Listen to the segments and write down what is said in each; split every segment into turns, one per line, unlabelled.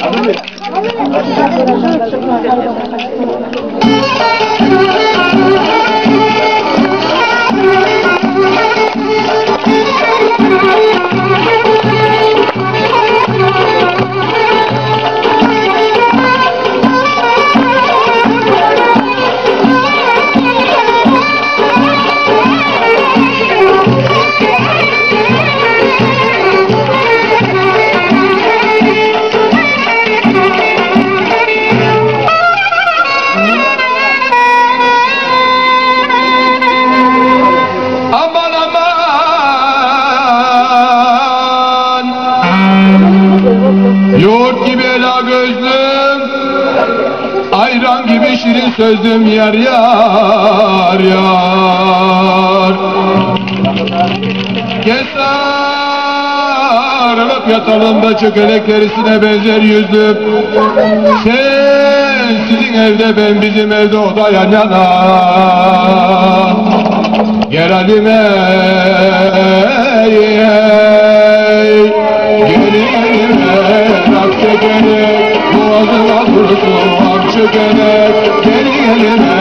아버지. Şirin sözlüm yar yar yar. Gel sarılıp yatalım da çökelek derisine benzer yüzlüm Sen sizin evde ben bizim evde o da yan yana Gel Halime ey, ey. Gelin Halime Ak çekenek Boğazıma kurusun ak çekenek Gelin Halime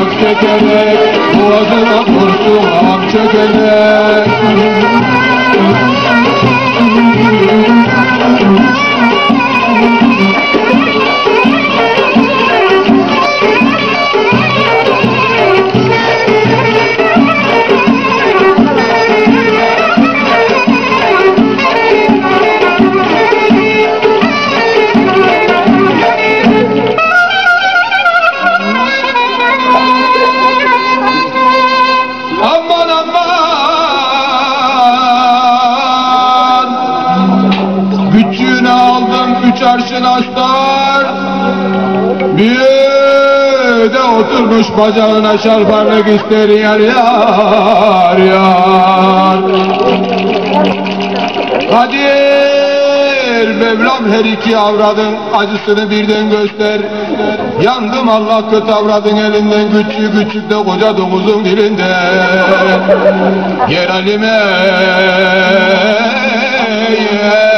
Ak çekenek Boğazıma kurusun ak çekenek Bir de oturmuş bacağına şarparlık ister yar yar yar. Kadir Mevlam her iki avradın acısını birden göster. Yandım Allah kötü avradın elinden küçük küçük de koca domuzun dilinden Yer Halime ey,